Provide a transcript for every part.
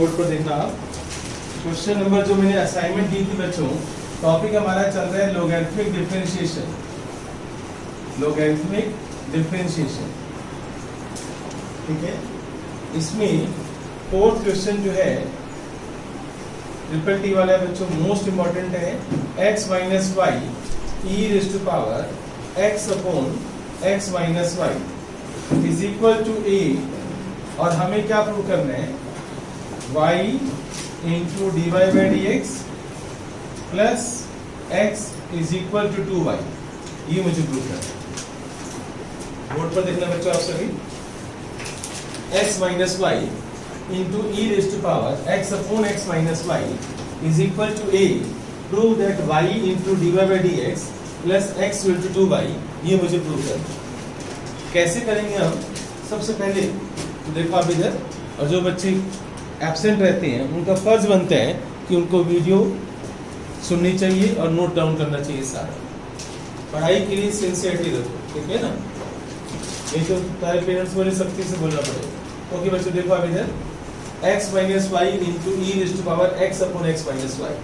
Board पर देखना आप। क्वेश्चन नंबर जो मैंने असाइनमेंट दी थी बच्चों टॉपिक हमारा चल रहा है लोगैरिथमिक डिफरेंशिएशन लोगैरिथमिक डिफरेंशिएशन ठीक है? इसमें फोर्थ क्वेश्चन जो है ट्रिपल टी वाला बच्चों मोस्ट इंपॉर्टेंट है, x minus y e raise to power x upon x minus y is equal to a और हमें क्या प्रूव करना है? Y into d y by d x plus x is equal to two y ये मुझे prove करना board पर देखना बच्चों आप सभी। x minus y into e raise to power x upon x minus y is equal to a. Prove that y into d y by d x plus x to two y ये मुझे prove करना कैसे करेंगे हम? सबसे पहले तो देखो आप इधर, और जो बच्चे एबसेंट रहते हैं, उनका फ़र्ज़ बनता है कि उनको वीडियो सुननी चाहिए और नोट डाउन करना चाहिए सारा। पढ़ाई के लिए सिंसियरिटी रखो, ठीक है ना? नहीं तो तारे पेरेंट्स बोले सख्ती से बोलना पड़ेगा। ओके बच्चों, देखो आप इधर। X minus y into e raise to power x upon x minus y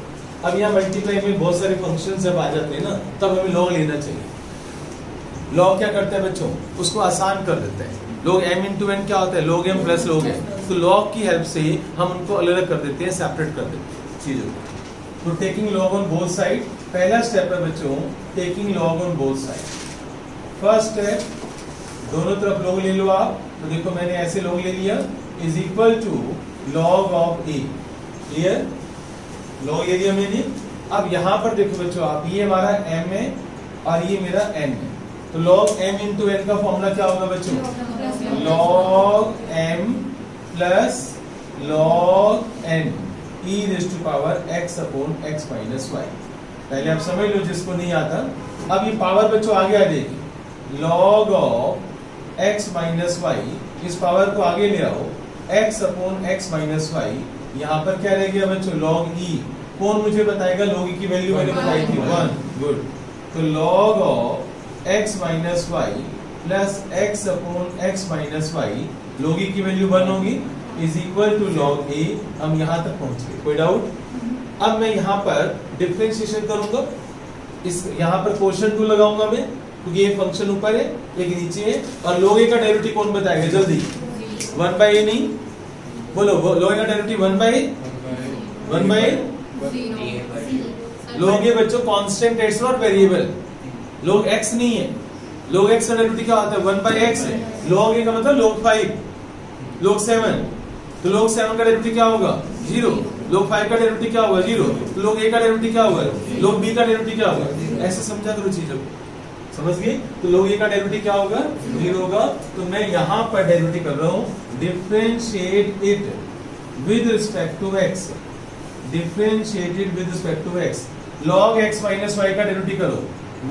अब यहाँ मल्टीप्लाई में बहुत सारे फ़ंक्शन जब आ जाते हैं ना, तब हमें लॉ लेना चाहिए। लॉ क्या करते हैं बच्चों? उसको आसान कर देते हैं। लोग m इंटू एन क्या होता है? Log m plus log m. तो लॉग की हेल्प से हम उनको अलग अलग कर देते हैं सेपरेट कर देते हैं चीज़ों को। तो taking log on both side पहला स्टेप है बच्चों taking log on both side first step दोनों तरफ़ लोग ले लो आप। तो देखो मैंने ऐसे लोग ले लिया is equal to log of a clear log ले लिया मैंने। अब यहाँ पर देखो बच्चों, आप, ये हमारा एम है और ये मेरा एन है। तो log m इंटू एन का फॉर्मूला क्या होगा बच्चों? Log m plus log n. e raise to power x upon x minus y पहले आप समझ लो जिसको नहीं आता। अब ये पावर बच्चों आगे आ जाएगी। Log of x minus y इस पावर को आगे ले आओ। x upon x minus y यहाँ पर क्या रह गया बच्चों? Log e कौन मुझे बताएगा log e की वैल्यू मैंने बताई थी। वन गुड तो log of x minus y plus x upon x minus y e की वैल्यू वन होगी is equal to log a हम यहाँ तक पहुँच गए कोई डाउट अब मैं यहाँ पर डिफरेंशिएशन करूँगा इस यहाँ पर क्वेश्चन टू लगाऊँगा मैं क्योंकि ये फ़ंक्शन ऊपर है एक नीचे है और लोगे का डेरिवेटिव कौन बताएगा? जल्दी। वन बाई ए नहीं बोलो log a का derivative one by one by log a बच्चों constant it's not variable log x नहीं है। Log x का डेरिवेटिव क्या होता है? One by x log a का मतलब log फाइव log सेवन तो log सेवन का डेरिवेटिव क्या होगा? ज़ीरो log फाइव का डेरिवेटिव क्या होगा? ज़ीरो तो log a का डेरिवेटिव क्या होगा? log b का डेरिवेटिव क्या होगा? ऐसे समझा करो चीज़ों को। समझ गए तो log a का डेरिवेटिव क्या होगा? ज़ीरो होगा। तो मैं यहाँ पर डेरिवेटिव कर रहा हूँ। Differentiate it with respect to x differentiated with respect to x log x minus y का डेरिवेटिव करो।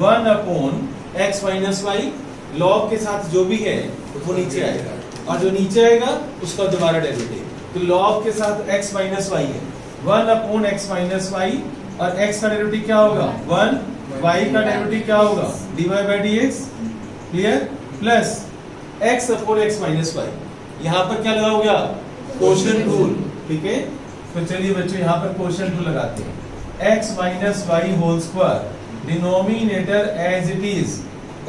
One upon x minus y log के साथ जो भी है, वो नीचे आएगा। और जो नीचे आएगा, उसका दोबारा डेरिवेटिव तो log के साथ x माइनस वाई है। One upon x minus y और x का डेरिवेटिव क्या होगा? वन y का डेरिवेटिव क्या होगा? dy by d x clear plus x upon x minus y यहाँ पर क्या लगाओगे आप? क्वेश्चन रूल ठीक है? तो चलिए बच्चों, यहाँ पर क्वेश्चन रूल लगाते हैं। X minus y whole square denominator as it is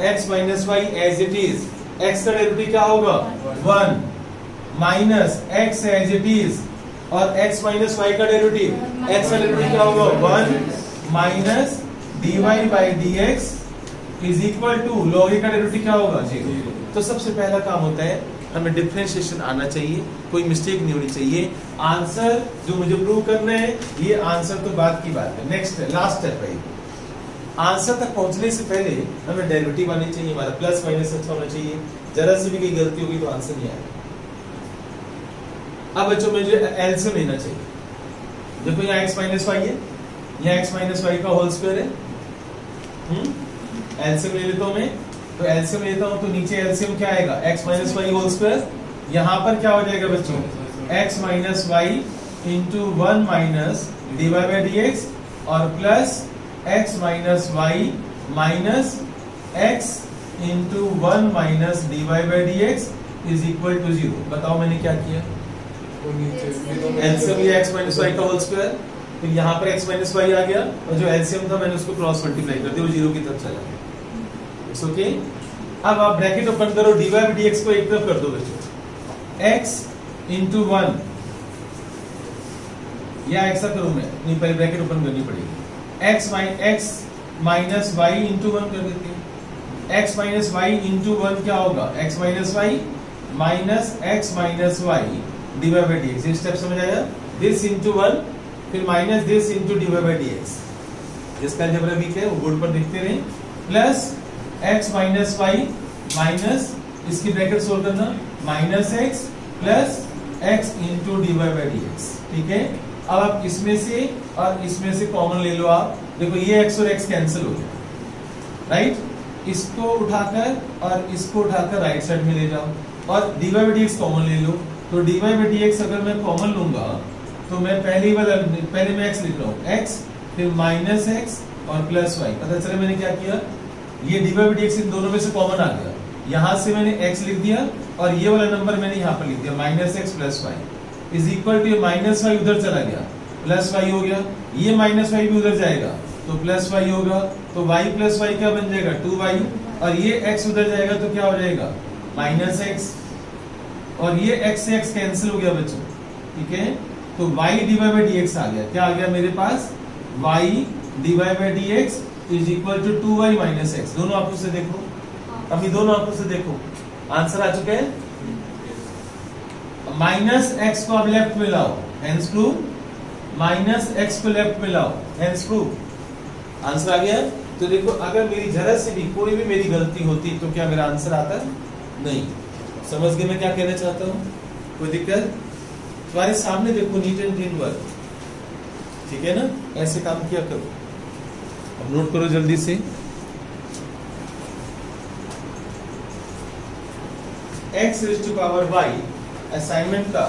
x minus y as it is x का डेरिवेटिव क्या होगा? One minus x as it is और x माइनस वाई का डेरिवेटिव x का डेरिवेटिव क्या होगा? One minus dy by d x is equal to log का derivative क्या होगा? ज़ीरो तो सबसे पहला काम होता है, हमें डिफरेंशिएशन आना चाहिए। कोई मिस्टेक नहीं होनी चाहिए। आंसर जो मुझे प्रूव करना है, ये आंसर तो बात की बात है। नेक्स्ट लास्ट स्टेप है आंसर तक पहुँचने से पहले हमें डेरिवेटिव आनी चाहिए, हमारा प्लस माइनस अच्छा होना चाहिए। जरा सी भी कोई गलती होगी तो आंसर नहीं आएगा। अब बच्चों, मुझे एलसीएम लेना चाहिए। देखो यहाँ x माइनस वाई है, यहाँ x माइनस वाई का होल स्क्वायर है। एलसीएम ले लेता हूँ मैं। तो एलसीएम लेता हूँ तो नीचे एलसीएम क्या आएगा? x minus y whole square यहाँ पर क्या हो जाएगा बच्चों? x minus y into one minus d by d x और plus x minus y minus x into one minus d y by d x is equal to zero बताओ मैंने क्या किया? एलसीएम ये एक्स माइनस वाई का whole square फिर यहाँ पर एक्स माइनस वाई आ गया और जो एलसीएम था मैंने उसको क्रॉस मल्टीप्लाई कर दिया, वो ज़ीरो की तरफ़ चला इट्स ओके अब आप ब्रैकेट ओपन करो, dy बाई dx को एक तरफ़ कर दो बच्चों। X इंटू वन या ऐसा करूँ मैं? नहीं, पहले ब्रैकेट ओपन करनी पड़ेगी। X minus x minus y into one कर देते हैं। X minus y into one क्या होगा? X minus y minus x minus y divide by d x step समझ आया? दिस इंटू वन फिर minus this into divide by d x जिसका algebra weak है, वो बोर्ड पर देखते रहे। Plus x minus y minus इसकी ब्रैकेट सोल्व करना। Minus x plus x into divide by d x ठीक है? अब आप इसमें से और इसमें से कॉमन ले लो आप। देखो, ये एक्स और एक्स कैंसिल हो गया। राइट इसको उठाकर और इसको उठाकर राइट साइड में ले जाओ। और बाई डी कॉमन ले लो। तो dy बाई डी अगर मैं कॉमन लूँगा तो मैं पहली वाला पहले मैं एक्स लिख रहा हूँ। एक्स फिर माइनस एक्स और प्लस वाई पता चले मैंने क्या किया? ये dy बाई डी इन दोनों में से कॉमन आ गया। यहाँ से मैंने x लिख दिया और ये वाला नंबर मैंने यहाँ पर लिख दिया minus x plus y is equal to minus y उधर चला गया प्लस वाई हो गया, ये माइनस वाई भी उधर जाएगा तो प्लस वाई होगा तो वाई प्लस वाई क्या बन जाएगा? टू वाई और ये x उधर जाएगा तो क्या हो जाएगा? माइनस एक्स और ये x से x कैंसिल हो गया बच्चों, ठीक है? तो y डिवाइड बाई डी आ गया, क्या आ गया मेरे पास? y divide by d x is equal to two y minus x दोनों आपको से देखो, अभी दोनों आपको से देखो आंसर आ चुके हैं? माइनस एक्स को अब लेफ़्ट में लाओ हेंस प्रूव माइनस एक्स को लेफ़्ट में लाओ हेंस प्रूव आंसर आ गया? तो देखो, अगर मेरी जरा से भी कोई भी मेरी गलती होती तो क्या मेरा आंसर आता नहीं। समझ गए मैं क्या कहना चाहता हूँ? कोई दिक्कत? तुम्हारे सामने देखो नीट एंड क्लीन वर्क ठीक है ना? ऐसे काम किया करो। अब नोट करो जल्दी से। x raise to power y assignment का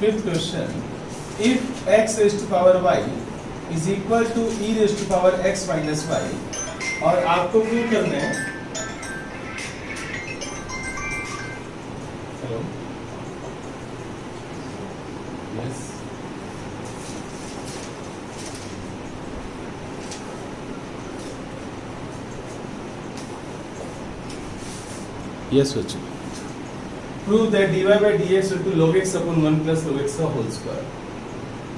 fifth question if x raise to power y is equal to e raise to power x minus y और आपको प्रूव करना है Hello? Yes. Vachu. Prove that dy by dx equal to log x upon 1 plus log x का whole square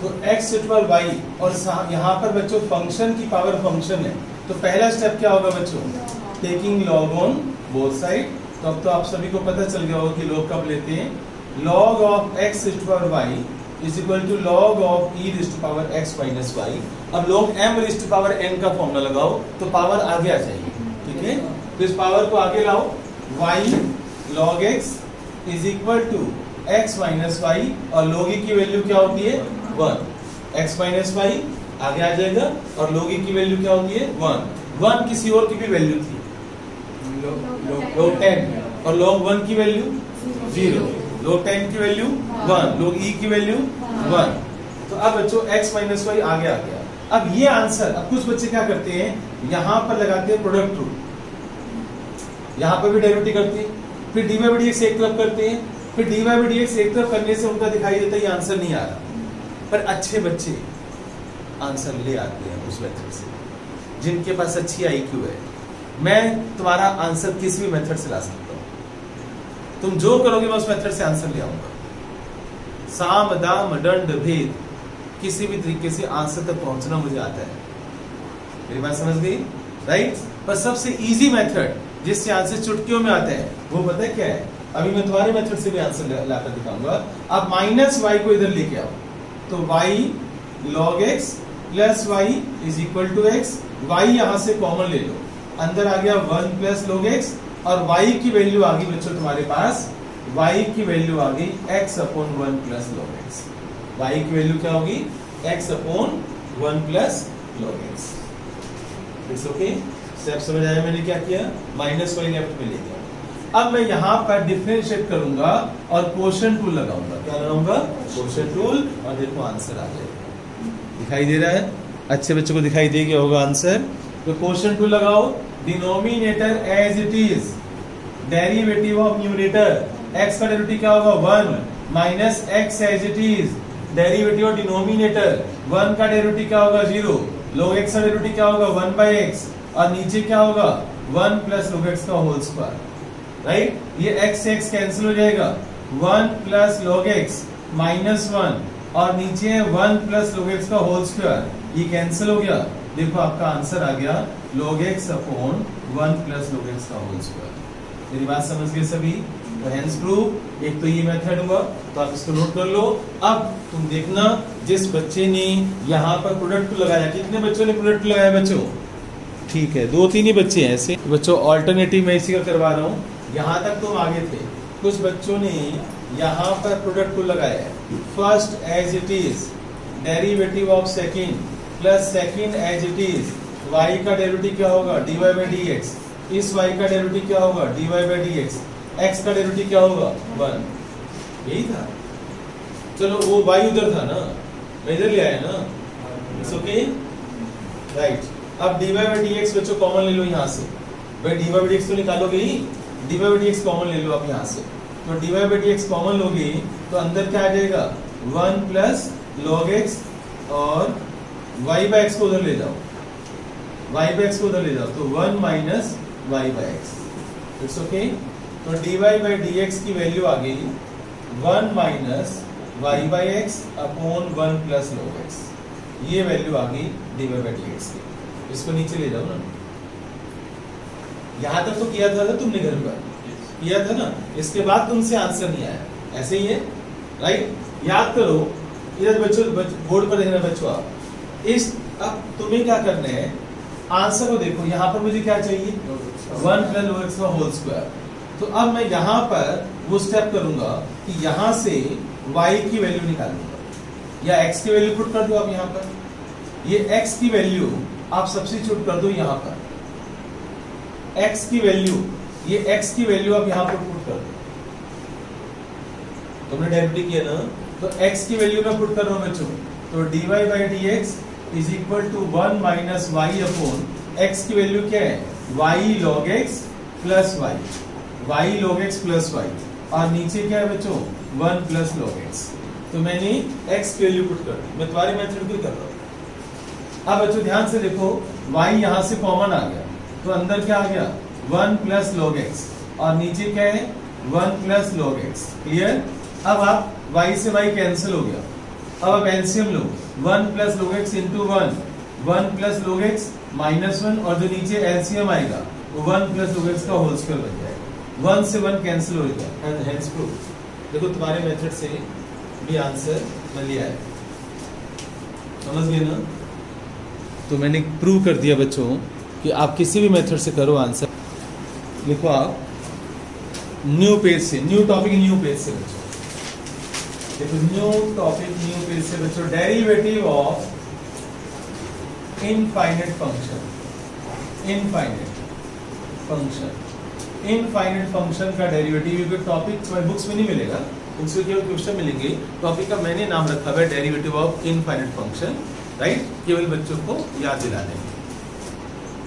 तो x equal y, और यहाँ पर बच्चों फ़ंक्शन की पावर फ़ंक्शन है। तो पहला स्टेप क्या होगा बच्चों? Taking log on both side तो अब तो आप सभी को पता चल गया होगा कि लॉग कब लेते हैं। Log of x power y is equal to log of e to power x minus y अब log m to power n का फॉर्मूला लगाओ तो पावर आगे आ जाएगी। ठीक है? तो इस पावर को आगे लाओ। y log x is equal to x minus y और log e की वैल्यू क्या होती है? वन x माइनस वाई आगे आ जाएगा और log e की वैल्यू क्या होती है? वन वन किसी और की भी वैल्यू थी। Log टेन और log वन की वैल्यू ज़ीरो log टेन की वैल्यू वन log e की वैल्यू वन तो अब बच्चों x माइनस वाई आगे आ गया। अब ये आंसर अब कुछ बच्चे क्या करते हैं? यहाँ पर लगाते हैं प्रोडक्ट रूल यहाँ पर भी डेरिवेटिव करते हैं। फिर डी बाई डी एक्स एक तरफ़ करते हैं, फिर डी बाई डी एक्स एक तरफ़ करने से उनका दिखाई देता है आंसर नहीं आ रहा। पर अच्छे बच्चे आंसर ले आते हैं उस मेथड से। जिनके पास अच्छी आईक्यू है। मैं तुम्हारा आंसर किसी भी मेथड से ला सकता हूँ। तुम जो करोगे मैं उस मेथड से आंसर ले आऊँगा। साम, दाम, दंड, भेद किसी भी तरीके से आंसर तक पहुँचना मुझे आता है। मेरी बात समझ गई? राइट पर सबसे इजी मेथड जिससे आंसर चुटकियों में आता है, वो पता क्या है? अभी मैं तुम्हारे मेथड से भी आंसर लाकर दिखाऊँगा। अब माइनस वाई को इधर लेके आओ। तो y log x plus y is equal to x y यहाँ से कॉमन ले लो। अंदर आ गया वन प्लस लॉग एक्स और वाई की वैल्यू आ गई बच्चों तुम्हारे पास। वाई की वैल्यू आ गई x upon one plus log x y की वैल्यू क्या होगी? X upon one plus log x it's okay step समझ आया मैंने क्या किया? माइनस वाई लेफ़्ट में ले गया अब मैं यहाँ पर डिफ्रेंशिएट करूँगा और क्वेश्चन टूल लगाऊँगा। क्या लगाऊँगा? क्वेश्चन टूल और देखो आंसर आ जाएगा दिखाई दे रहा है? अच्छे बच्चों को दिखाई दे गया होगा आंसर तो क्वेश्चन टूल लगाओ। Denominator as it is derivative of numerator x का डेरिवेटिव क्या होगा? One minus x as it is derivative of denominator one का डेरिवेटिव क्या होगा? ज़ीरो लोग एक्स का डेरिवेटिव क्या होगा? वन बाई एक्स और नीचे क्या होगा? वन प्लस लोग एक्स का होल स्क्वायर राइट ये एक्स एक्स कैंसिल हो जाएगा. One plus log X minus one. और नीचे है वन प्लस लोग एक्स का होल स्क्वायर ये कैंसिल हो गया. देखो आपका आंसर आ गया. Log X upon one plus log X का होल स्क्वायर मेरी बात समझ गए सभी? तो हेंस प्रूफ एक तो ये मेथड हुआ. तो आप इसको नोट कर लो. अब तुम देखना, जिस बच्चे ने यहाँ पर प्रोडक्ट लगाया, कितने बच्चों ने प्रोडक्ट लगाया बच्चों? ठीक है। दो तीन ही बच्चे हैं ऐसे। बच्चों ऑल्टरनेटिव मैं इसी का करवा रहा हूँ। यहाँ तक तुम आगे थे। कुछ बच्चों ने यहाँ पर प्रोडक्ट को लगाया है। First as it is derivative of second plus second as it is y का डेरिवेटिव क्या होगा? D y by d x इस वाई का डेरिवेटिव क्या होगा? D y by d x x का डेरिवेटिव क्या होगा? वन यही था। चलो, वो वाई उधर था ना? मैं इधर ले आया ना? इट्स ओके राइट अब dy by dx बच्चों कॉमन ले लो यहाँ से। भाई dy by dx तो निकालोगे ही, dy by dx कॉमन ले लो आप यहाँ से। तो dy by dx कॉमन लोगे तो अंदर क्या आ जाएगा? वन प्लस लॉग एक्स और y x को उधर ले जाओ। y x को उधर ले जाओ तो one minus y by x it's okay तो dy by dx की वैल्यू आ गई one minus y by x upon one plus log x ये वैल्यू आ गई dy by dx की। इसको नीचे ले जाओ ना। यहाँ तक तो किया था ना तुमने घर पर किया था ना। इसके बाद तुमसे आंसर नहीं आया। ऐसे ही है। राइट याद करो इधर बच्चों बोर्ड पर देखना बच्चों आप। इस अब तुम्हें क्या करना है? आंसर को देखो। यहाँ पर मुझे क्या चाहिए? वन लो एक्स का होल स्क्वायर तो अब मैं यहाँ पर वो स्टेप करूँगा कि यहाँ से y की वैल्यू निकालूँगा। या x की वैल्यू पुट कर दो आप यहाँ पर। ये x की वैल्यू आप सब्सिट्यूट कर दो यहाँ पर। X की वैल्यू ये x की वैल्यू आप यहाँ पर पुट कर दो। तुमने डेरिवेटिव किया ना? तो x की वैल्यू मैं पुट कर रहा हूँ बच्चों तो dy by d x is equal to one minus y upon x की वैल्यू क्या है? Y log x plus y y log x plus y और नीचे क्या है बच्चों? वन प्लस log x तो मैंने x की वैल्यू पुट कर दी। मैं तुम्हारे मेथड को कर रहा हूँ। अब बच्चों, ध्यान से देखो y यहाँ से कॉमन आ गया। तो अंदर क्या आ गया? वन प्लस लॉग एक्स और नीचे क्या है? One plus log x clear अब आप y से y कैंसिल हो गया। अब आप एलसीएम लो। One plus log x into one. One plus log x minus one और जो नीचे एलसीएम आएगा, वो वन प्लस लॉग एक्स का होल स्क्वायर बन जाएगा। वन से वन कैंसिल हो जाएगा। एंड हेंस प्रूफ देखो, तुम्हारे मेथड से भी आंसर मिल लिया है। समझ गए ना? तो मैंने प्रूव कर दिया बच्चों कि आप किसी भी मेथड से करो आंसर लिखो आप। न्यू पेज से न्यू टॉपिक न्यू पेज से बच्चों। देखो न्यू टॉपिक न्यू पेज से बच्चों। Derivative of infinite function infinite function infinite function का डेरिवेटिव टॉपिक बुक्स में नहीं मिलेगा। बुक्स में केवल क्वेश्चन मिलेंगे? टॉपिक का मैंने नाम रखा हुआ है derivative of infinite function right? केवल बच्चों को याद दिलाने। में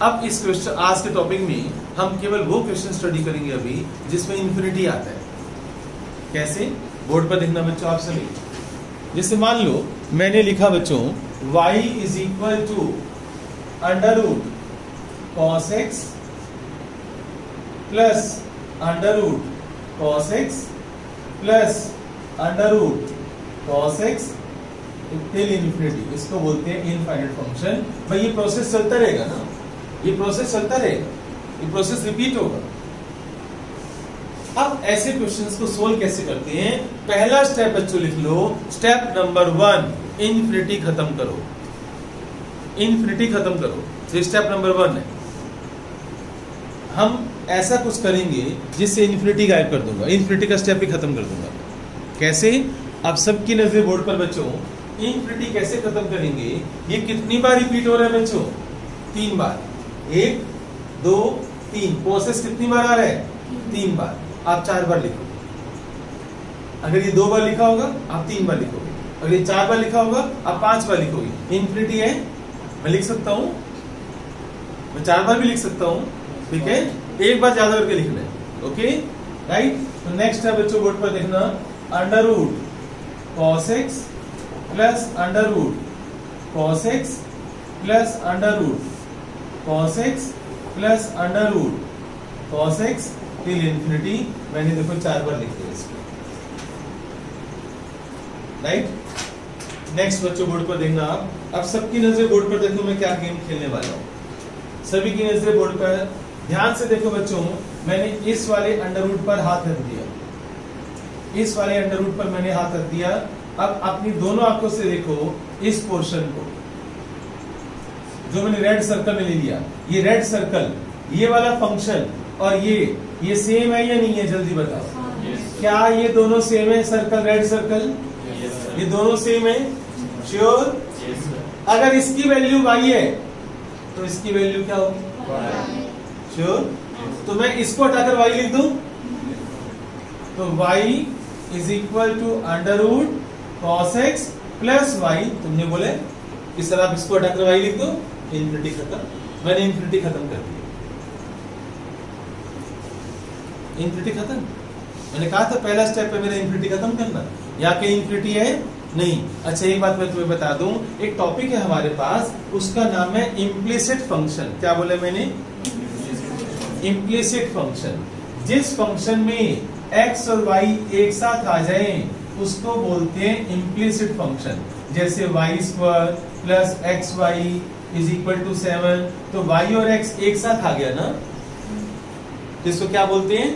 अब इस क्वेश्चन आज के टॉपिक में हम केवल वो क्वेश्चन स्टडी करेंगे अभी, जिसमें इंफिनिटी आता है। कैसे? बोर्ड पर देखना बच्चों, आप सभी। जैसे मान लो, मैंने लिखा बच्चों, y is equal to under root cos x plus under root cos x plus under root cos x till infinity इसको बोलते हैं इनफाइनाइट फ़ंक्शन भाई, ये प्रोसेस चलता रहेगा ना? ये प्रोसेस चलता रहेगा। ये प्रोसेस रिपीट होगा। अब ऐसे क्वेश्चंस को सोल्व कैसे करते हैं? पहला स्टेप बच्चों लिख लो। स्टेप नंबर वन इन्फिनिटी खत्म करो। इन्फिनिटी खत्म करो। ये स्टेप नंबर वन है। हम ऐसा कुछ करेंगे जिससे इन्फिनिटी गायब कर दूँगा। इन्फिनिटी का स्टेप भी खत्म कर दूँगा। कैसे? अब सबकी नज़र बोर्ड पर बच्चों। इनफिनिटी कैसे खत्म करेंगे? ये कितनी बार रिपीट हो रहा है बच्चों? तीन बार। एक, दो, तीन। प्रोसेस कितनी बार आ रहा है? तीन बार। आप चार बार लिखो। अगर ये दो बार लिखा होगा, आप तीन बार लिखोगे। अगर ये चार बार लिखा होगा, आप पाँच बार लिखोगे। इन्फिनिटी है? मैं लिख सकता हूँ? मैं चार बार भी लिख सकता हूँ। ठीक है? एक बार ज़्यादा करके लिखना है ओके राइट तो नेक्स्ट है बच्चों, बोर्ड पर देखना। Under root cos x plus under root cos x plus under root cos x plus under root cos x till infinity मैंने देखो चार बार लिख दिया इसको। राइट नेक्स्ट बच्चों बोर्ड पर देखना आप। अब सबकी नज़र बोर्ड पर देखो मैं क्या गेम खेलने वाला हूँ। सभी की नज़र बोर्ड पर ध्यान से देखो बच्चों, मैंने इस वाले अंडर रूट पर हाथ रख दिया। इस वाले अंडर रूट पर मैंने हाथ रख दिया। अब अपनी दोनों आँखों से देखो इस पोर्शन को। जो मैंने रेड सर्कल में ले लिया ये रेड सर्कल ये वाला फ़ंक्शन और ये ये सेम है या नहीं है जल्दी बताओ। Yes. क्या ये दोनों सेम है सर्कल रेड सर्कल yes, ये दोनों सेम है? श्योर yes, अगर इसकी वैल्यू वाई है तो इसकी वैल्यू क्या होगी? श्योर तो मैं इसको हटाकर वाई लिख दू? तो y is equal to under root cos x plus y तुमने बोले, इस तरह आप इसको हटाकर वाई लिख दो इंफिनिटी खत्म, मैंने इंफिनिटी खत्म कर दिया। इंफिनिटी खत्म? मैंने कहा था पहला स्टेप है मेरा इंफिनिटी खत्म करना। यहाँ के इंफिनिटी है? नहीं। अच्छा एक बात मैं तुम्हें बता दूँ, एक टॉपिक है हमारे पास, उसका नाम है इम्प्लिसिट फ़ंक्शन क्या बोले मैंने? इम्प्लिसिट फ़ंक्शन जिस फ़ंक्शन में x और y एक साथ आ जाए उसको बोलते हैं इम्प्लिसिट फ़ंक्शन जैसे y square plus x y is equal to seven तो y और x एक साथ आ गया ना? तो इसको क्या बोलते हैं?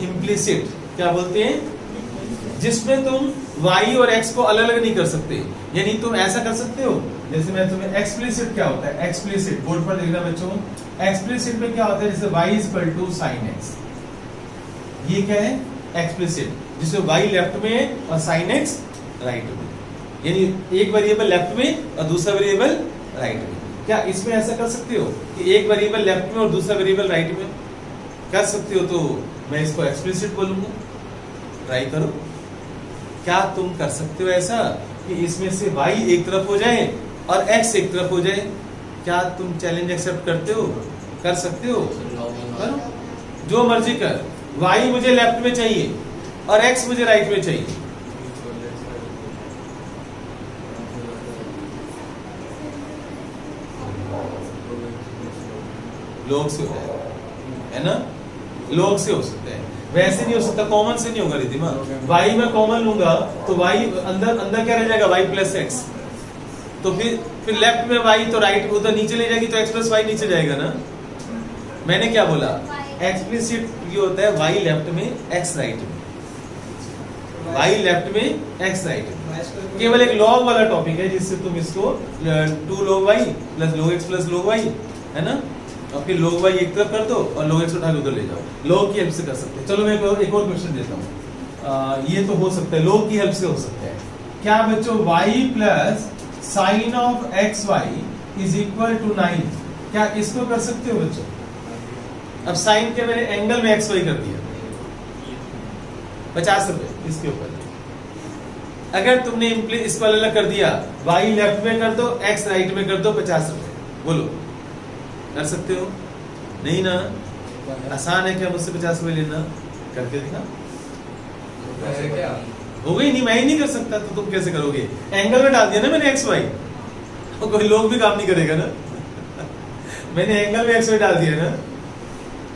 इम्प्लिसिट क्या बोलते हैं? जिसमें तुम y और x को अलग अलग नहीं कर सकते. यानी तुम ऐसा कर सकते हो? जैसे मैं तुम्हें एक्सप्लिसिट क्या होता है? एक्सप्लिसिट बोर्ड पर देखना बच्चों. एक्सप्लिसिट में क्या होता है? जैसे y is equal to sine x ये क्या है? एक्सप्लिसिट जिसमें वाई लेफ़्ट में है और साइन एक्स राइट में। यानी एक वेरिएबल लेफ़्ट में और दूसरा वेरिएबल राइट में। क्या इसमें ऐसा कर सकते हो कि एक वेरिएबल लेफ़्ट में और दूसरा वेरिएबल राइट में? कर सकते हो तो मैं इसको एक्सप्लिसिट बोलूँगा। ट्राई करो। क्या तुम कर सकते हो ऐसा कि इसमें से y एक तरफ़ हो जाए और x एक तरफ़ हो जाए? क्या तुम चैलेंज एक्सेप्ट करते हो? कर सकते हो? करो। जो मर्ज़ी कर। y मुझे लेफ़्ट में चाहिए। और x मुझे राइट में चाहिए। लोग से हो, है ना? लोग से हो सकता है। वैसे नहीं हो सकता कॉमन से नहीं होगा रिधिमा y में कॉमन लूँगा तो y अंदर अंदर क्या रह जाएगा? Y प्लस एक्स तो फिर फिर लेफ़्ट में y तो राइट उधर नीचे ले जाएगी तो x प्लस वाई नीचे जाएगा ना? मैंने क्या बोला? एक्सप्लिसिट ये होता है y लेफ़्ट में x राइट में। Y लेफ़्ट में x राइट केवल एक लॉग वाला टॉपिक है जिससे तुम इसको two log y plus log x plus log y है ना? और फिर लोग वाई एक तरफ़ कर दो और लोग एक्स उठा के उधर ले जाओ। लोग की हेल्प से कर सकते हैं। चलो मैं एक और क्वेश्चन देता हूँ। ये तो हो सकता है लोग की हेल्प से हो सकता है। क्या बच्चों y plus sine of x y is equal to nine क्या इसको कर सकते हो बच्चों? अब साइन के मैंने एंगल में एक्स वाई कर दिया? पचास रुपए। इसके ऊपर। अगर तुमने इसको अलग कर दिया वाई लेफ़्ट में कर दो एक्स राइट में कर दो पचास रुपए। बोलो। कर सकते हो? नहीं ना? आसान है क्या मुझसे पचास रुपए लेना? करके दिखा हो गई नहीं मैं ही नहीं कर सकता तो तुम कैसे करोगे? एंगल में डाल दिया ना मैंने एक्स वाई तो कोई लोग भी काम नहीं करेगा ना? मैंने एंगल में एक्स वाई डाल दिया ना?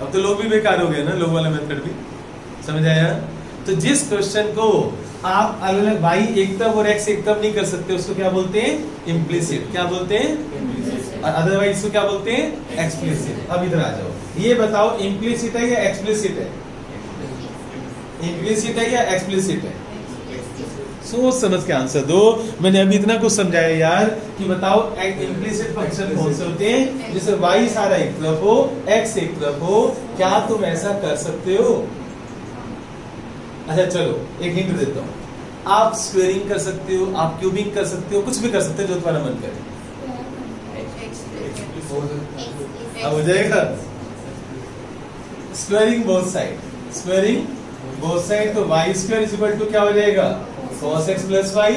अब तो लोग भी बेकार हो गए ना लोग वाला मेथड भी। समझ आया? तो जिस क्वेश्चन को आप अलग अलग वाई एक तरफ़ और एक्स एक तरफ़ नहीं कर सकते उसको क्या बोलते हैं? इम्प्लीसिट क्या बोलते हैं? और अदरवाइज़ इसको क्या बोलते हैं? एक्सप्लिसिट अब इधर आ जाओ। ये बताओ इम्प्लीसिट है या एक्सप्लिसिट है? इम्प्लीसिट है या एक्सप्लिसिट है? सोच समझ के आंसर दो। मैंने अभी इतना कुछ समझाया यार कि बताओ इम्प्लीसिट फ़ंक्शन कौन से होते हैं? जैसे वाई सारा एक तरफ़ हो x एक तरफ़ हो क्या तुम ऐसा कर सकते हो? अच्छा चलो एक हिंट देता हूँ। आप स्क्वेयरिंग कर सकते हो आप क्यूबिंग कर सकते हो कुछ भी कर सकते हो जो तुम्हारा मन करे। अब हो जाएगा? Squaring both side squaring both side तो y square is equal to क्या हो जाएगा? Cos x प्लस वाई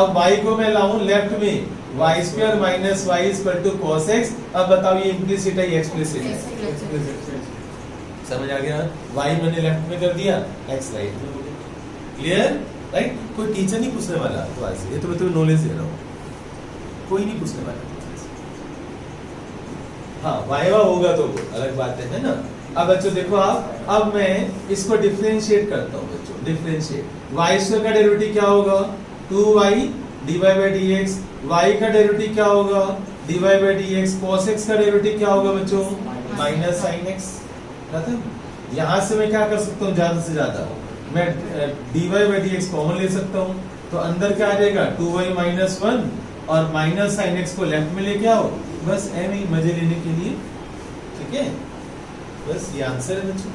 अब y को मैं लाऊं लेफ़्ट में। y square minus y equal to cos x. अब बताओ ये इम्प्लिसिट है ये एक्सप्लिसिट है? समझ आ गया? Y मैंने लेफ़्ट में कर दिया x राइट में। क्लियर राइट कोई टीचर नहीं पूछने वाला तो आज ये तो मैं तुम्हें नॉलेज दे रहा हूँ। कोई नहीं पूछने वाला हाँ वाइवा होगा तो अलग बात है, है ना? अब बच्चों देखो आप अब मैं इसको डिफरेंशिएट करता हूँ बच्चों डिफरेंशिएट वाई स्क्वायर का डेरिवेटिव क्या होगा? Two y d y by d x y का डेरिवेटिव क्या होगा? D y by d x cos x का डेरिवेटिव क्या होगा बच्चों? माइनस साइन एक्स यहाँ से मैं क्या कर सकता हूँ? ज़्यादा से ज़्यादा मैं d y by d x common ले सकता हूँ। तो अंदर क्या आ जाएगा? टू वाई माइनस वन और माइनस साइन एक्स को लेफ़्ट में लेके आओ। बस एम ही मज़े लेने के लिए। ठीक है? बस ये आंसर है बच्चों।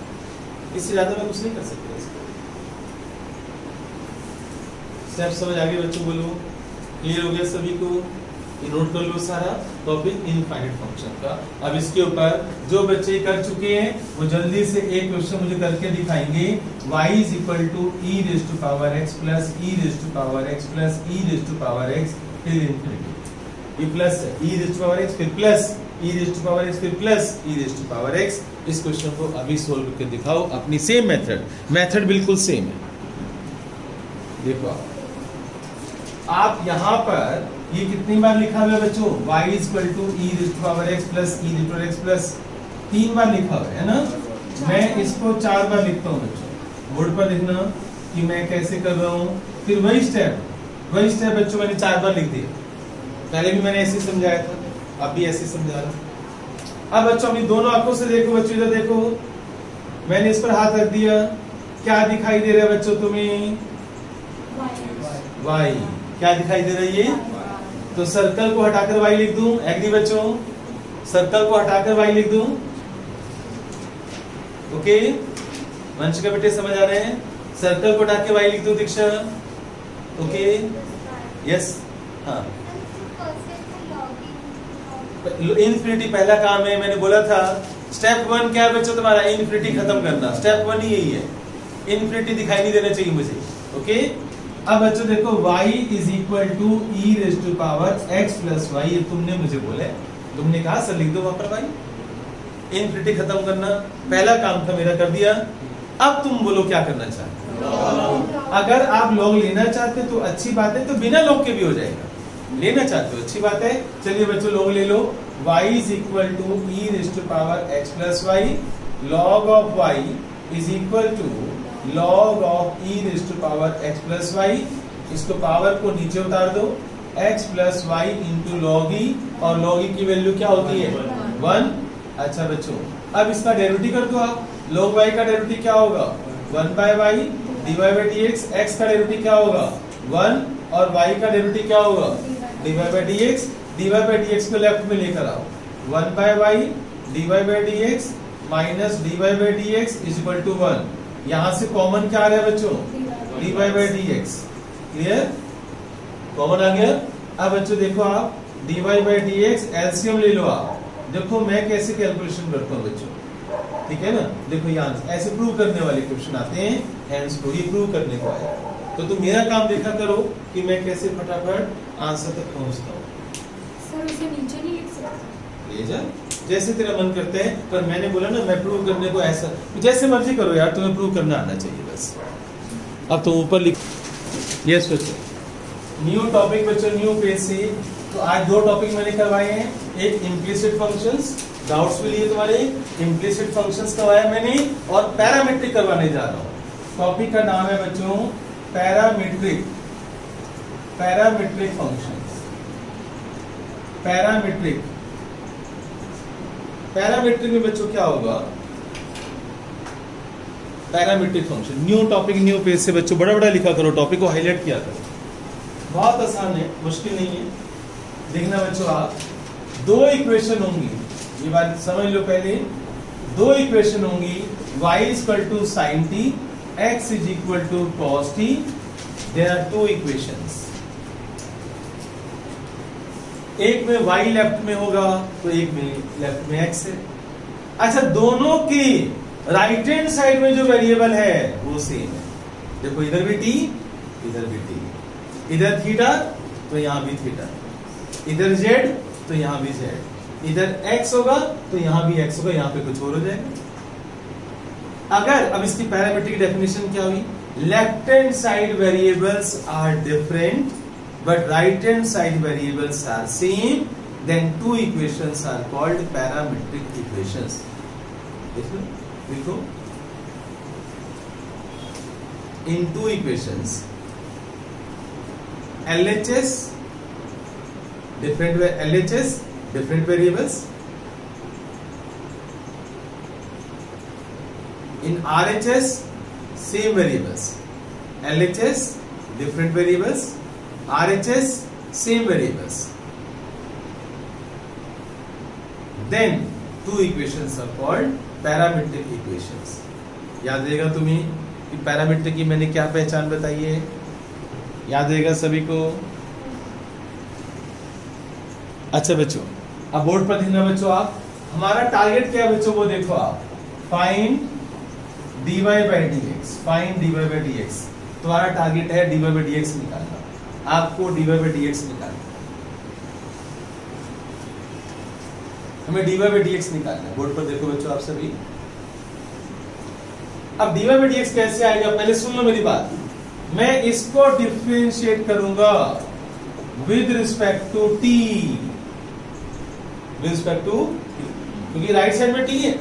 इससे ज़्यादा मैं कुछ नहीं कर सकता इसको। स्टेप समझ आगे बच्चों बोलो। क्लियर हो गया सभी को। नोट कर लो सारा टॉपिक इनफाइनाइट फ़ंक्शन का। अब इसके ऊपर जो बच्चे कर चुके हैं, वो जल्दी से एक क्वेश्चन मुझे करके दिखाएँगे। Y is equal to e raised to power x plus e raised to power x plus e raised to power x till infinity ये plus e raised to power x, फिर plus e raised to power x, फिर plus e raised to power x इस question को अभी solve करके दिखाओ अपनी same method method बिल्कुल सेम है। देखो आप यहाँ पर ये कितनी बार लिखा हुआ है बच्चों? Y is equal to e raised to power x plus e to power x plus तीन बार लिखा हुआ है ना? मैं इसको चार बार लिखता हूँ बच्चों। बोर्ड पर लिखना कि मैं कैसे कर रहा हूँ। फिर वही स्टेप वही स्टेप बच्चों मैंने चार बार लिख दिया। पहले भी मैंने ऐसे समझाया था अब भी ऐसे समझा रहा अब बच्चों अपनी दोनों आँखों से देखो बच्चों इधर देखो। मैंने इस पर हाथ रख दिया। क्या दिखाई दे रहा है बच्चों तुम्हें? वाई क्या दिखाई दे रही है? तो सर्कल को हटाकर वाई लिख दू। एग्री बच्चों। सर्कल को हटाकर वाई लिख दूँ। ओके मंच के बेटे समझ आ रहे हैं? सर्कल को हटा के वाई लिख दूँ, दीक्षा। ओके यस हाँ। इन्फिनिटी पहला काम है, मैंने बोला था। स्टेप वन क्या है बच्चों तुम्हारा? इन्फिनिटी खत्म करना। स्टेप वन ही यही है। इन्फिनिटी दिखाई नहीं देना चाहिए मुझे। ओके अब बच्चों देखो, y is equal to e raise to power x plus y तुमने मुझे बोले। तुमने कहा, सर लिख दो वहाँ पर y इन्फिनिटी खत्म करना, पहला काम था मेरा, कर दिया। अब तुम बोलो, क्या करना चाहते अगर आप लॉग लेना चाहते तो अच्छी बात है तो बिना लॉग के भी हो जाएगा। लेना चाहते हो, अच्छी बात है। चलिए बच्चों लॉग ले लो। y is equal to e raise to power x plus y log of y is equal to log of e raised to power x plus y, इसको पावर को नीचे उतार दो, x plus y into log e और log e की value क्या होती है? वन अच्छा बच्चों, अब इसका डेरिवेटिव कर दो आप। log y का डेरिवेटिव क्या होगा? One by y d y by d x x का डेरिवेटिव क्या होगा? वन और y का डेरिवेटिव क्या होगा? D y by d x d y by d x को लेफ़्ट में लेकर आओ। One by y d y by d x minus d y by d x is equal to one यहाँ से common क्या आ रहा है बच्चों? D y by d x clear common आ गया? अब बच्चों देखो आप d y by d x LCM ले लो आप। देखो मैं कैसे कैलकुलेशन करता हूँ बच्चों? ठीक है ना? देखो यहाँ ऐसे प्रूव करने वाले क्वेश्चन आते हैं हैंड्स को ये प्रूव करने को आया। तो तुम मेरा काम देखा करो कि मैं कैसे फटाफट आंसर तक पहुँचता हूँ। ले जा। जैसे तेरा मन करते हैं, पर मैंने बोला ना, मैं प्रूव करने को ऐसा जैसे मर्ज़ी करो यार, तुम्हें प्रूव करना आना चाहिए बस। अब तुम ऊपर लिख यस बच्चों न्यू टॉपिक बच्चों न्यू पेज से। तो आज दो टॉपिक मैंने करवाए हैं। एक इम्प्लिसिट फ़ंक्शंस डाउट्स के लिए तुम्हारे इम्प्लिसिट फ़ंक्शंस करवाया मैंने, और पैरामेट्रिक करवाने जा रहा हूँ। टॉपिक का नाम है बच्चों parametric parametric functions parametric parametric में बच्चों क्या होगा? Parametric function new topic new page से बच्चों बड़ा बड़ा लिखा करो टॉपिक को हाईलाइट किया करो। बहुत आसान है, मुश्किल नहीं है। देखना बच्चों आप, दो इक्वेशन होंगी। ये बात समझ लो पहले। दो इक्वेशन होंगी, y is equal to sin t, x is equal to cos t. There are two equations. एक में y लेफ़्ट में होगा तो एक में लेफ़्ट में x है। अच्छा दोनों की राइट हैंड साइड में जो वेरिएबल है, वो सेम है। देखो, इधर भी t, इधर भी t इधर थीटा तो यहाँ भी थीटा इधर z तो यहाँ भी z इधर x होगा तो यहाँ भी x होगा, यहाँ पे कुछ और हो जाएगा। अगर, अब इसकी पैरामीट्रिक डेफिनेशन क्या हुई? Left hand side variables are different but right hand side variables are same then two equations are called parametric equations देखो देखो in two equations LHS different va- LHS different variables in RHS same variables LHS different variables RHS same variables. Then, two equations are called parametric equations. याद रहेगा तुम्हें कि parametric की मैंने क्या पहचान बताई है? याद रहेगा सभी को? अच्छा बच्चों, अब बोर्ड पर देखना बच्चों आप। हमारा टारगेट क्या है बच्चों? वो देखो आप। Find dy d x find by d x तुम्हारा टारगेट है dy बाई डी एक्स निकालना। आपको dy बाई डी एक्स निकालना हमें dy बाई डी एक्स निकालना है। बोर्ड पर देखो बच्चों आप सभी। अब dy बाई डी एक्स कैसे आएगा? पहले सुन लो मेरी बात। मैं इसको डिफ्रेंशिएट करूँगा with respect to t with respect to क्योंकि राइट साइड में टी है।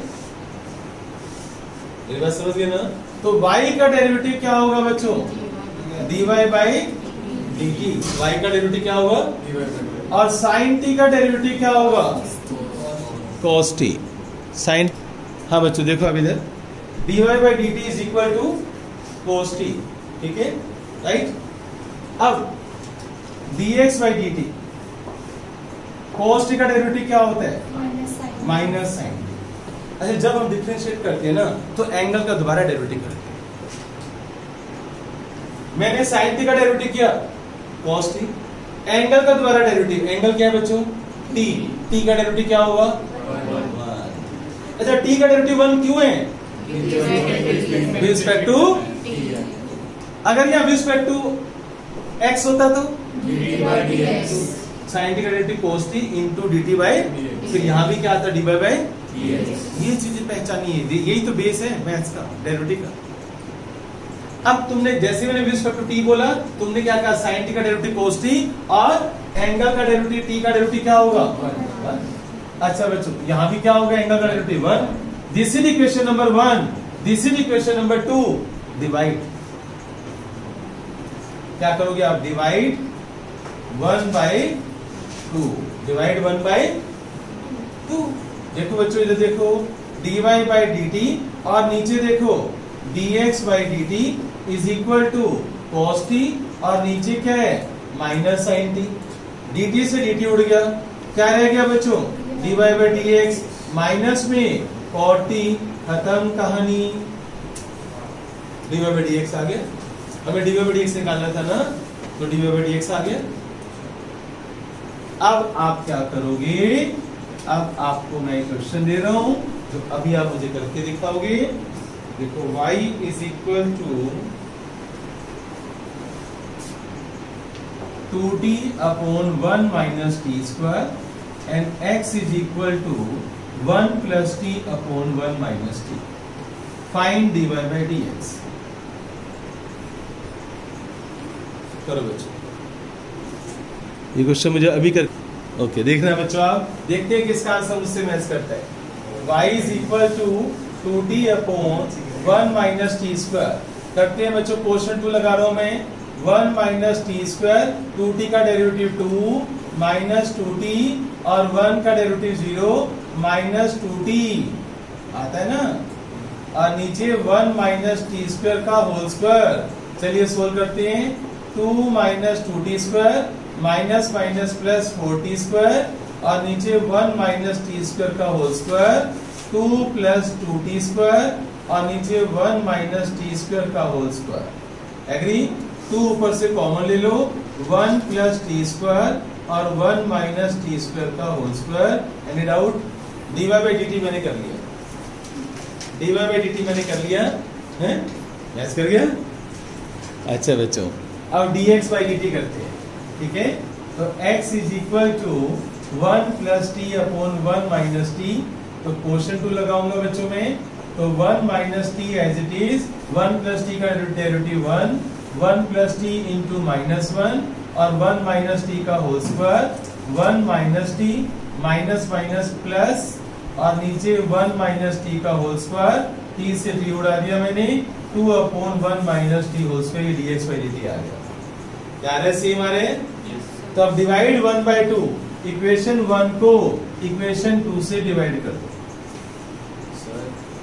मेरी बात समझ गए ना? तो y का डेरिवेटिव क्या होगा बच्चों? dy बाई dt y का डेरिवेटिव क्या होगा? और sin t का डेरिवेटिव क्या होगा? Cos t. Sin हाँ बच्चों देखो अभी इधर। dy by dt is equal to cos t ठीक है? राइट अब dx by dt. Cos t का डेरिवेटिव क्या होता है? माइनस साइन अच्छा जब हम डिफ्रेंशिएट करते हैं ना तो एंगल का दोबारा डेरिवेटिव करते हैं। मैंने साइन थी का डेरिवेटिव किया। Cos t एंगल का दोबारा डेरिवेटिव एंगल क्या है बच्चों? T. T का डेरिवेटिव क्या होगा? अच्छा t का डेरिवेटिव वन क्यों है? With respect to अगर यहाँ with respect to x होता तो? साइन टी का derivative cos t into d t फिर यहाँ भी क्या आता? डी बाई बाई ये चीज़ें पहचानी है यही तो बेस है मैथ्स का डेरिवेटिव का। अब तुमने जैसे मैंने विद रिस्पेक्ट टू टी बोला, तुमने क्या कहा? साइन टी का डेरिवेटिव cos t और एंगल का डेरिवेटिव t का डेरिवेटिव क्या होगा? अच्छा बच्चों, यहाँ भी क्या होगा? एंगल का derivative one this is equation number one this is equation number two divide क्या करोगे आप? Divide one by two divide one by two देखो बच्चों, इधर देखो. Dy बाई डी टी और नीचे देखो. dx by d t is equal to cos t और नीचे क्या है? माइनस साइन टी dt से dt उड़ गया। क्या रह गया बच्चों? dy by d x minus में cot t खत्म कहानी। dy बाई डी एक्स आ गया। हमें dy बाई डी एक्स निकालना था ना? तो dy बाई डी एक्स आ गया। अब आप क्या करोगे? अब आपको मैं क्वेश्चन दे रहा हूँ, जो अभी आप मुझे करके दिखाओगे। देखो, y is equal to two t upon one minus t square and x is equal to one plus t upon one minus t find dy by d x करो बच्चों। ये क्वेश्चन मुझे अभी कर ओके देखना बच्चों आप। देखते हैं किसका आंसर मुझसे मैच करता है। y is equal to two t upon one minus t square करते हैं बच्चों क्वेश्चन टू लगा रहा हूँ मैं। One minus t square, two t का derivative two, minus two t, और वन का derivative zero, minus two t. आता है ना? और नीचे वन माइनस टी स्क्वायर का होल स्क्वायर। चलिए सोल्व करते हैं। Two minus two t square, minus minus plus four t square, और नीचे वन माइनस टी स्क्वायर का whole square, two plus two t square, और नीचे वन माइनस टी स्क्वायर का होल स्क्वायर। एग्री टू ऊपर से कॉमन ले लो, वन प्लस टी स्क्वायर और वन माइनस टी स्क्वायर का whole square any doubt d y by d मैंने कर लिया। डी वाई बाई डी मैंने कर लिया। है? मैच कर गया? अच्छा बच्चों, अब डी एक्स बाई डी करते हैं, ठीक है? तो x is equal to one plus t upon one minus t तो क्वेश्चन टू लगाऊँगा बच्चों में। तो one minus t as it is one plus t का derivative one one plus t into minus one और वन माइनस टी का whole square one minus t minus minus plus और नीचे वन माइनस टी का whole square t से t उड़ा दिया मैंने two upon one minus t whole square d x by d आ गया। क्या है सेम आ रहे तो अब divide one by two equation one को इक्वेशन टू से डिवाइड कर दो।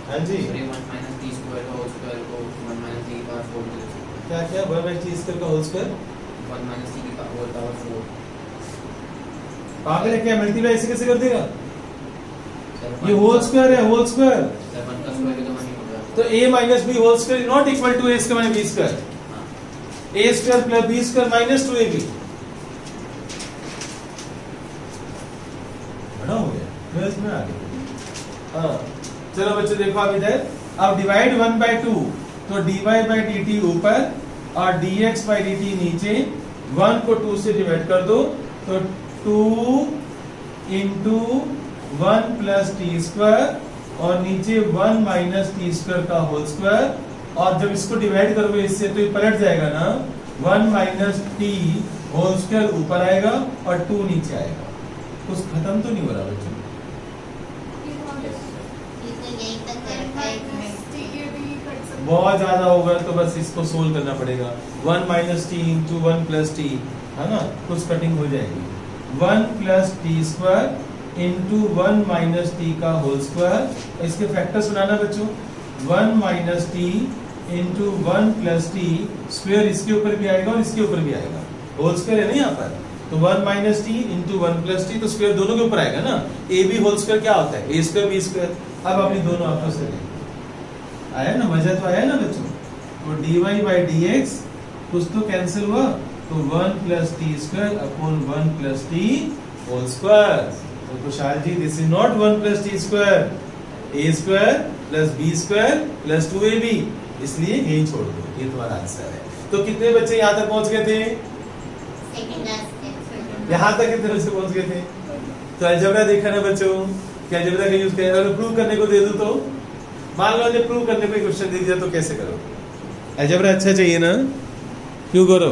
हाँ जी सर ये 1 माइनस टी स्क्वायर का होल स्क्वायर को 1 माइनस टी की पावर 4 दे दो क्या क्या? वन बाई टी स्क्वायर का होल स्क्वायर? 1 माइनस टी की पावर पावर 4 पागल है क्या? मल्टीप्लाई ऐसे कैसे कर देगा? ये होल स्क्वायर है होल स्क्वायर। सर 1 का स्क्वायर तो 1 होगा। तो a minus b whole square is not equal to a square minus b square a square plus b square minus two a b बड़ा हो गया। में आ गया। हाँ। चलो बच्चों देखो अब इधर। अब डिवाइड वन बाय टू तो dy बाई डी टी ऊपर और dx बाई डी नीचे वन को टू से डिवाइड कर दो तो two into one plus t square और नीचे वन माइनस टी स्क्वायर का होल स्क्वायर और जब इसको डिवाइड करोगे, इससे तो ये पलट जाएगा ना। One minus t whole square ऊपर आएगा और टू नीचे आएगा। कुछ खत्म तो नहीं हो रहा बच्चों। बहुत ज़्यादा होगा तो बस इसको सोल्व करना पड़ेगा। One minus t into one plus t है ना? कुछ कटिंग हो जाएगी। One plus t square into one minus t का होल स्क्वायर इसके फैक्टर्स बनाना बच्चों। One minus t into one plus t square इसके ऊपर भी आएगा और इसके ऊपर भी आएगा। होल स्क्वायर है ना यहाँ पर? तो one minus t into one plus t तो स्क्वायर दोनों के ऊपर आएगा ना? ए बी होल स्क्वायर क्या होता है? ए स्क्वायर बी स्क्वायर अब अपनी दोनों आपस देखो। आया ना मज़ा तो आया ना बच्चों? तो dy बाई डी एक्स कुछ तो कैंसिल हुआ तो one plus t square upon one plus t whole square तो Kushal ji this is not one plus t square a square plus b square plus two a b इसलिए यही छोड़ दो ये तुम्हारा आंसर है। तो कितने बच्चे यहाँ तक पहुँच गए थे? यहाँ तक कितने बच्चे पहुँच गए थे? तो अलजबरा देखा ना बच्चों? क्या अलजबरा का यूज़ किया अगर प्रूव करने को दे दो तो? मान लो प्रूव करने पे क्वेश्चन दे दिया तो कैसे करो अलजबरा अच्छा चाहिए ना? क्यों करो?